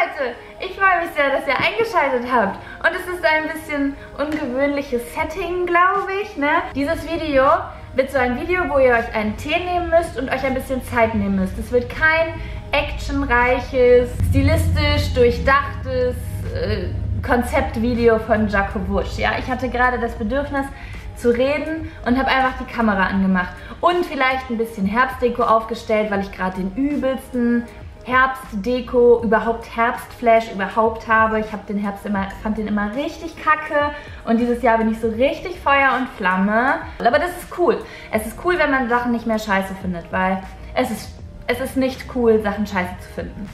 Leute, ich freue mich sehr, dass ihr eingeschaltet habt. Und es ist ein bisschen ungewöhnliches Setting, glaube ich. Ne? Dieses Video wird so ein Video, wo ihr euch einen Tee nehmen müsst und euch ein bisschen Zeit nehmen müsst. Es wird kein actionreiches, stilistisch durchdachtes äh, Konzeptvideo von Jaco Wusch. Ja? Ich hatte gerade das Bedürfnis zu reden und habe einfach die Kamera angemacht. Und vielleicht ein bisschen Herbstdeko aufgestellt, weil ich gerade den übelsten Herbstdeko, überhaupt Herbstflash überhaupt habe. Ich habe den Herbst immer, fand den immer richtig kacke und dieses Jahr bin ich so richtig Feuer und Flamme. Aber das ist cool. Es ist cool, wenn man Sachen nicht mehr scheiße findet, weil es ist, es ist nicht cool, Sachen scheiße zu finden.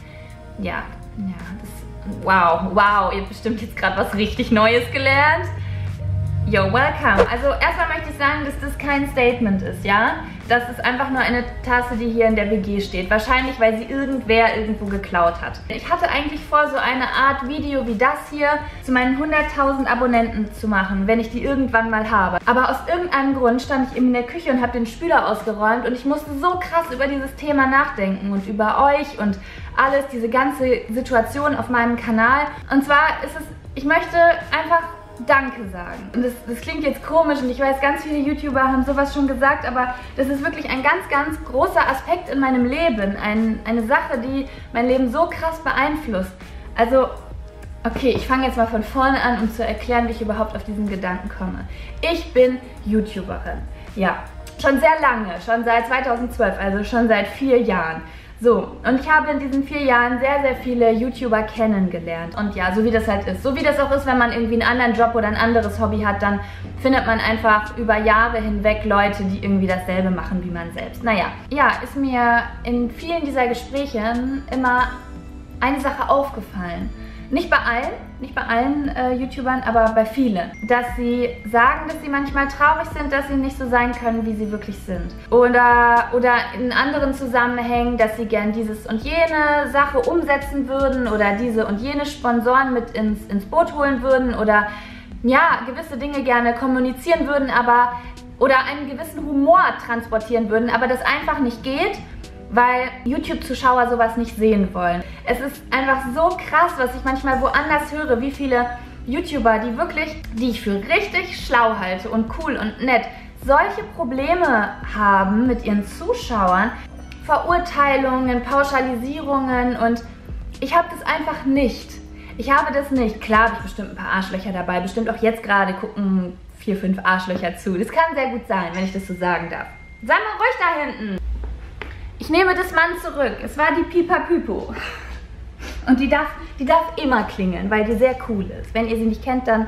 Ja, ja, das, wow, wow, ihr habt bestimmt jetzt gerade was richtig Neues gelernt. Yo, welcome. Also erstmal möchte ich sagen, dass das kein Statement ist, ja? Das ist einfach nur eine Tasse, die hier in der WG steht. Wahrscheinlich, weil sie irgendwer irgendwo geklaut hat. Ich hatte eigentlich vor, so eine Art Video wie das hier zu meinen 100.000 Abonnenten zu machen, wenn ich die irgendwann mal habe. Aber aus irgendeinem Grund stand ich eben in der Küche und habe den Spüler ausgeräumt und ich musste so krass über dieses Thema nachdenken und über euch und alles, diese ganze Situation auf meinem Kanal. Und zwar ist es, ich möchte einfach Danke sagen. Und das, das, klingt jetzt komisch und ich weiß, ganz viele YouTuber haben sowas schon gesagt, aber das ist wirklich ein ganz, ganz großer Aspekt in meinem Leben. Ein, eine Sache, die mein Leben so krass beeinflusst. Also, okay, ich fange jetzt mal von vorne an, um zu erklären, wie ich überhaupt auf diesen Gedanken komme. Ich bin YouTuberin. Ja, schon sehr lange, schon seit 2012, also schon seit vier Jahren. So, und ich habe in diesen vier Jahren sehr, sehr viele YouTuber kennengelernt. Und ja, so wie das halt ist. So wie das auch ist, wenn man irgendwie einen anderen Job oder ein anderes Hobby hat, dann findet man einfach über Jahre hinweg Leute, die irgendwie dasselbe machen wie man selbst. Naja, ja, ist mir in vielen dieser Gespräche immer eine Sache aufgefallen. Nicht bei allen, nicht bei allen äh, YouTubern, aber bei vielen. Dass sie sagen, dass sie manchmal traurig sind, dass sie nicht so sein können, wie sie wirklich sind. Oder, oder in anderen Zusammenhängen, dass sie gern dieses und jene Sache umsetzen würden oder diese und jene Sponsoren mit ins, ins Boot holen würden oder ja, gewisse Dinge gerne kommunizieren würden, aber oder einen gewissen Humor transportieren würden, aber das einfach nicht geht weil YouTube-Zuschauer sowas nicht sehen wollen. Es ist einfach so krass, was ich manchmal woanders höre, wie viele YouTuber, die wirklich, die ich für richtig schlau halte und cool und nett, solche Probleme haben mit ihren Zuschauern, Verurteilungen, Pauschalisierungen und ich habe das einfach nicht. Ich habe das nicht. Klar habe ich bestimmt ein paar Arschlöcher dabei, bestimmt auch jetzt gerade gucken vier, fünf Arschlöcher zu. Das kann sehr gut sein, wenn ich das so sagen darf. Sei mal ruhig da hinten. Ich nehme das Mann zurück. Es war die Pipa Pipo. Und die darf, die darf immer klingeln, weil die sehr cool ist. Wenn ihr sie nicht kennt, dann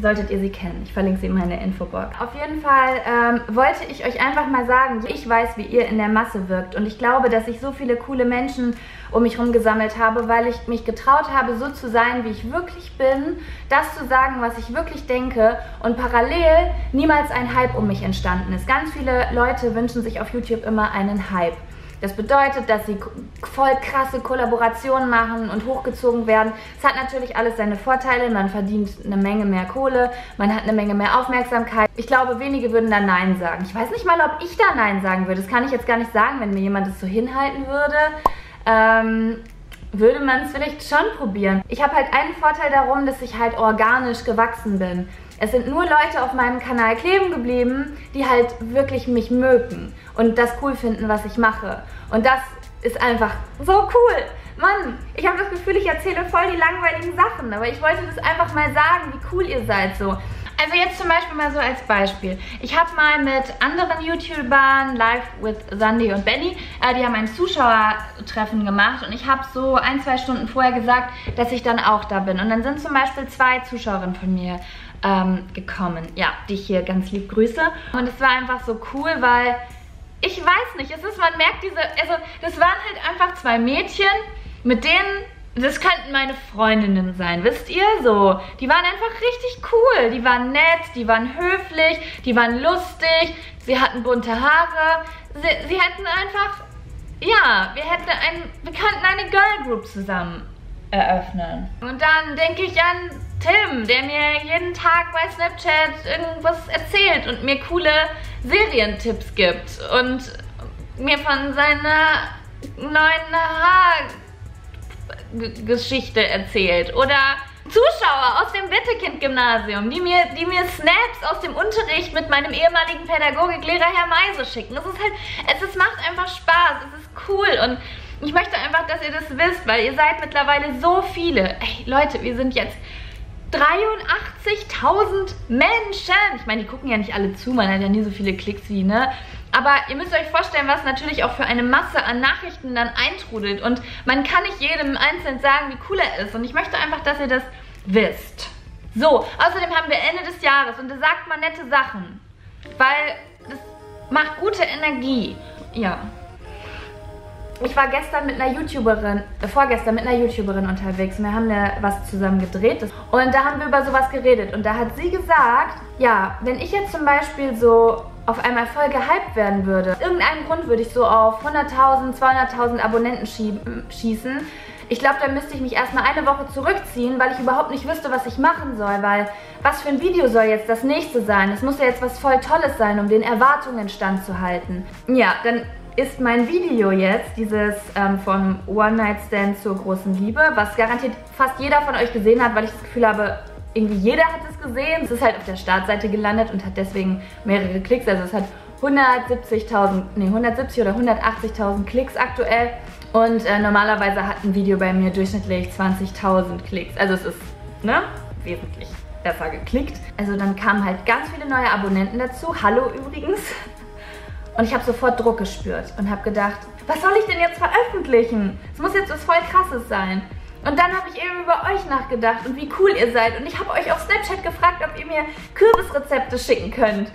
solltet ihr sie kennen. Ich verlinke sie in meiner Infobox. Auf jeden Fall ähm, wollte ich euch einfach mal sagen, ich weiß, wie ihr in der Masse wirkt. Und ich glaube, dass ich so viele coole Menschen um mich herum gesammelt habe, weil ich mich getraut habe, so zu sein, wie ich wirklich bin, das zu sagen, was ich wirklich denke und parallel niemals ein Hype um mich entstanden ist. Ganz viele Leute wünschen sich auf YouTube immer einen Hype. Das bedeutet, dass sie voll krasse Kollaborationen machen und hochgezogen werden. Es hat natürlich alles seine Vorteile. Man verdient eine Menge mehr Kohle, man hat eine Menge mehr Aufmerksamkeit. Ich glaube, wenige würden da Nein sagen. Ich weiß nicht mal, ob ich da Nein sagen würde. Das kann ich jetzt gar nicht sagen, wenn mir jemand das so hinhalten würde. Ähm, würde man es vielleicht schon probieren. Ich habe halt einen Vorteil darum, dass ich halt organisch gewachsen bin. Es sind nur Leute auf meinem Kanal kleben geblieben, die halt wirklich mich mögen und das cool finden, was ich mache. Und das ist einfach so cool. Mann, ich habe das Gefühl, ich erzähle voll die langweiligen Sachen, aber ich wollte das einfach mal sagen, wie cool ihr seid so. Also jetzt zum Beispiel mal so als Beispiel. Ich habe mal mit anderen YouTubern, Live with Sandy und Benny, äh, die haben ein Zuschauertreffen gemacht und ich habe so ein, zwei Stunden vorher gesagt, dass ich dann auch da bin. Und dann sind zum Beispiel zwei Zuschauerinnen von mir ähm, gekommen, ja, die ich hier ganz lieb grüße. Und es war einfach so cool, weil ich weiß nicht, es ist, man merkt diese, also das waren halt einfach zwei Mädchen, mit denen das könnten meine Freundinnen sein, wisst ihr? So, die waren einfach richtig cool. Die waren nett, die waren höflich, die waren lustig, sie hatten bunte Haare. Sie, sie hätten einfach, ja, wir hätten ein, wir könnten eine Girl Group zusammen eröffnen. Und dann denke ich an Tim, der mir jeden Tag bei Snapchat irgendwas erzählt und mir coole Serientipps gibt und mir von seiner neuen Haar Geschichte erzählt oder Zuschauer aus dem Wittekind-Gymnasium, die mir, die mir Snaps aus dem Unterricht mit meinem ehemaligen Pädagogiklehrer Herr Meise schicken. Es ist halt, es ist, macht einfach Spaß, es ist cool und ich möchte einfach, dass ihr das wisst, weil ihr seid mittlerweile so viele. Ey, Leute, wir sind jetzt 83.000 Menschen. Ich meine, die gucken ja nicht alle zu, man hat ja nie so viele Klicks wie, ne? Aber ihr müsst euch vorstellen, was natürlich auch für eine Masse an Nachrichten dann eintrudelt. Und man kann nicht jedem einzeln sagen, wie cool er ist. Und ich möchte einfach, dass ihr das wisst. So, außerdem haben wir Ende des Jahres und da sagt man nette Sachen. Weil das macht gute Energie. Ja. Ich war gestern mit einer YouTuberin, äh, vorgestern mit einer YouTuberin unterwegs wir haben ja was zusammen gedreht. Und da haben wir über sowas geredet. Und da hat sie gesagt, ja, wenn ich jetzt zum Beispiel so auf einmal voll gehypt werden würde, aus irgendeinem Grund würde ich so auf 100.000, 200.000 Abonnenten schießen, ich glaube, dann müsste ich mich erstmal eine Woche zurückziehen, weil ich überhaupt nicht wüsste, was ich machen soll, weil was für ein Video soll jetzt das nächste sein? Es muss ja jetzt was voll Tolles sein, um den Erwartungen standzuhalten. Ja, dann ist mein Video jetzt, dieses ähm, vom One-Night-Stand zur großen Liebe, was garantiert fast jeder von euch gesehen hat, weil ich das Gefühl habe, irgendwie jeder hat es gesehen. Es ist halt auf der Startseite gelandet und hat deswegen mehrere Klicks. Also es hat 170.000, nee 170 oder 180.000 Klicks aktuell. Und äh, normalerweise hat ein Video bei mir durchschnittlich 20.000 Klicks. Also es ist, ne, wesentlich besser geklickt. Also dann kamen halt ganz viele neue Abonnenten dazu. Hallo übrigens. Und ich habe sofort Druck gespürt und habe gedacht, was soll ich denn jetzt veröffentlichen? Es muss jetzt was voll krasses sein. Und dann habe ich eben über euch nachgedacht und wie cool ihr seid. Und ich habe euch auf Snapchat gefragt, ob ihr mir Kürbisrezepte schicken könnt.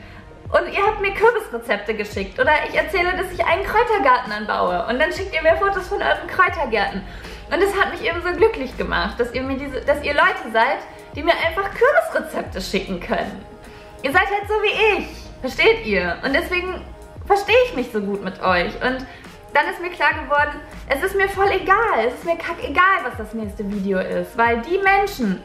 Und ihr habt mir Kürbisrezepte geschickt. Oder ich erzähle, dass ich einen Kräutergarten anbaue. Und dann schickt ihr mir Fotos von euren Kräutergärten. Und es hat mich eben so glücklich gemacht, dass ihr, mir diese, dass ihr Leute seid, die mir einfach Kürbisrezepte schicken können. Ihr seid halt so wie ich. Versteht ihr? Und deswegen verstehe ich mich so gut mit euch. Und dann ist mir klar geworden, es ist mir voll egal. Es ist mir kack egal, was das nächste Video ist. Weil die Menschen,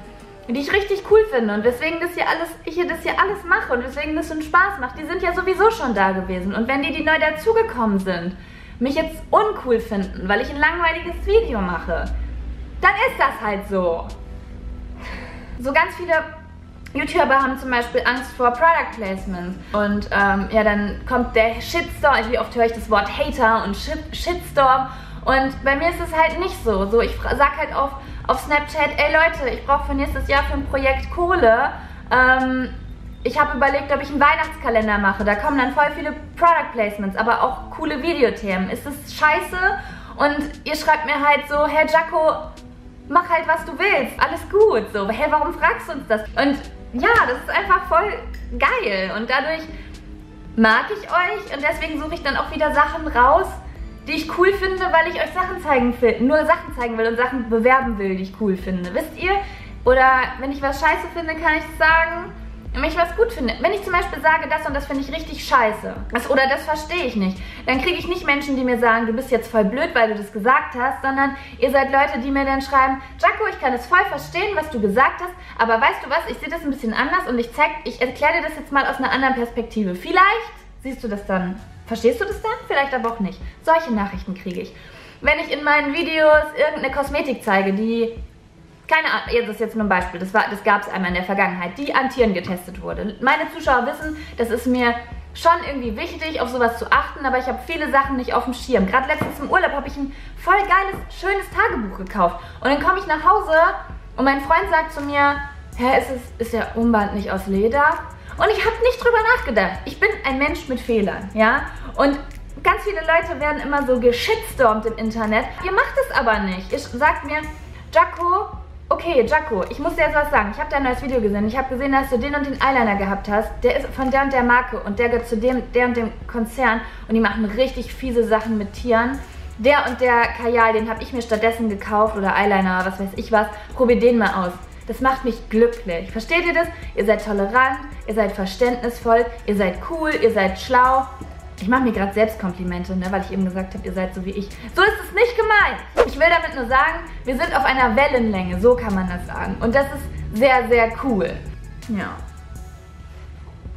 die ich richtig cool finde und weswegen das hier alles, ich hier das hier alles mache und weswegen das so einen Spaß macht, die sind ja sowieso schon da gewesen. Und wenn die, die neu dazugekommen sind, mich jetzt uncool finden, weil ich ein langweiliges Video mache, dann ist das halt so. So ganz viele YouTuber haben zum Beispiel Angst vor Product Placements. Und ähm, ja, dann kommt der Shitstorm. Wie oft höre ich das Wort Hater und Shitstorm? Und bei mir ist es halt nicht so. So, ich sag halt auf, auf Snapchat, ey Leute, ich brauche für nächstes Jahr für ein Projekt Kohle. Ähm, ich habe überlegt, ob ich einen Weihnachtskalender mache. Da kommen dann voll viele Product Placements, aber auch coole Videothemen. Ist das scheiße? Und ihr schreibt mir halt so, Herr Jaco, mach halt, was du willst. Alles gut. So, hey, warum fragst du uns das? Und ja, das ist einfach voll geil. Und dadurch mag ich euch und deswegen suche ich dann auch wieder Sachen raus, die ich cool finde, weil ich euch Sachen zeigen will, nur Sachen zeigen will und Sachen bewerben will, die ich cool finde. Wisst ihr? Oder wenn ich was scheiße finde, kann ich sagen wenn ich was gut finde, wenn ich zum Beispiel sage, das und das finde ich richtig scheiße das, oder das verstehe ich nicht, dann kriege ich nicht Menschen, die mir sagen, du bist jetzt voll blöd, weil du das gesagt hast, sondern ihr seid Leute, die mir dann schreiben, Jaco, ich kann es voll verstehen, was du gesagt hast, aber weißt du was, ich sehe das ein bisschen anders und ich ich erkläre dir das jetzt mal aus einer anderen Perspektive. Vielleicht siehst du das dann, verstehst du das dann? Vielleicht aber auch nicht. Solche Nachrichten kriege ich. Wenn ich in meinen Videos irgendeine Kosmetik zeige, die keine Ahnung, das ist jetzt nur ein Beispiel, das, das gab es einmal in der Vergangenheit, die an Tieren getestet wurde. Meine Zuschauer wissen, das ist mir schon irgendwie wichtig, auf sowas zu achten, aber ich habe viele Sachen nicht auf dem Schirm. Gerade letztens im Urlaub habe ich ein voll geiles, schönes Tagebuch gekauft. Und dann komme ich nach Hause und mein Freund sagt zu mir, hä, ist, es, ist der Umband nicht aus Leder? Und ich habe nicht drüber nachgedacht. Ich bin ein Mensch mit Fehlern, ja? Und ganz viele Leute werden immer so geschitstormt im Internet. Ihr macht es aber nicht. Ihr sagt mir, Jaco, Okay, Jaco, ich muss dir jetzt was sagen. Ich habe dein neues Video gesehen. Ich habe gesehen, dass du den und den Eyeliner gehabt hast. Der ist von der und der Marke und der gehört zu dem, der und dem Konzern. Und die machen richtig fiese Sachen mit Tieren. Der und der Kajal, den habe ich mir stattdessen gekauft oder Eyeliner, was weiß ich was. Probier den mal aus. Das macht mich glücklich. Versteht ihr das? Ihr seid tolerant, ihr seid verständnisvoll, ihr seid cool, ihr seid schlau. Ich mache mir gerade selbst Komplimente, ne, weil ich eben gesagt habe, ihr seid so wie ich. So ist es nicht gemeint. Ich will damit nur sagen, wir sind auf einer Wellenlänge, so kann man das sagen. Und das ist sehr, sehr cool. Ja.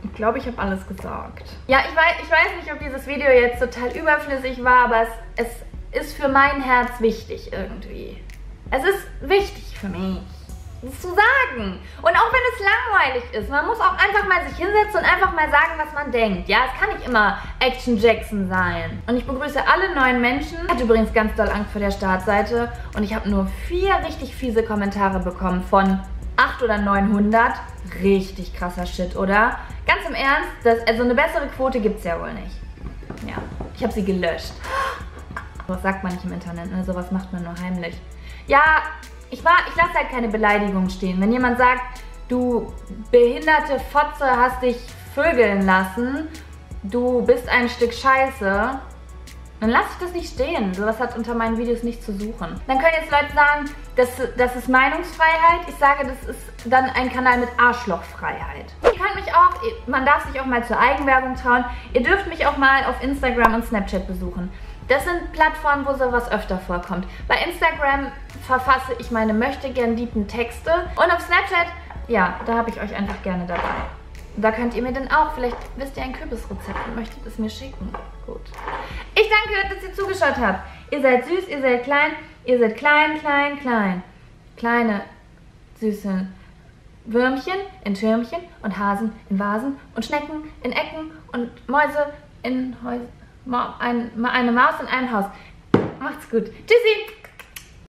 Ich glaube, ich habe alles gesagt. Ja, ich weiß, ich weiß nicht, ob dieses Video jetzt total überflüssig war, aber es, es ist für mein Herz wichtig irgendwie. Es ist wichtig für mich zu sagen. Und auch wenn es langweilig ist, man muss auch einfach mal sich hinsetzen und einfach mal sagen, was man denkt. Ja, es kann nicht immer Action Jackson sein. Und ich begrüße alle neuen Menschen. Ich hatte übrigens ganz doll Angst vor der Startseite und ich habe nur vier richtig fiese Kommentare bekommen von 8 oder 900. Richtig krasser Shit, oder? Ganz im Ernst, das, also eine bessere Quote gibt es ja wohl nicht. Ja, ich habe sie gelöscht. Was sagt man nicht im Internet, ne? Sowas macht man nur heimlich. Ja, ich, ich lasse halt keine Beleidigung stehen. Wenn jemand sagt, du behinderte Fotze hast dich vögeln lassen, du bist ein Stück Scheiße, dann lasse ich das nicht stehen. Sowas hat unter meinen Videos nicht zu suchen. Dann können jetzt Leute sagen, das, das ist Meinungsfreiheit. Ich sage, das ist dann ein Kanal mit Arschlochfreiheit. Ihr könnt mich auch, man darf sich auch mal zur Eigenwerbung trauen. Ihr dürft mich auch mal auf Instagram und Snapchat besuchen. Das sind Plattformen, wo sowas öfter vorkommt. Bei Instagram verfasse ich meine möchte gern lieben Texte und auf Snapchat, ja, da habe ich euch einfach gerne dabei. Da könnt ihr mir dann auch, vielleicht wisst ihr ein Kürbisrezept und möchtet es mir schicken. Gut. Ich danke, dass ihr zugeschaut habt. Ihr seid süß, ihr seid klein, ihr seid klein, klein, klein. Kleine, süße Würmchen in Türmchen und Hasen in Vasen und Schnecken in Ecken und Mäuse in Häusern. Ma ein, eine Maus in einem Haus. Macht's gut. Tschüssi!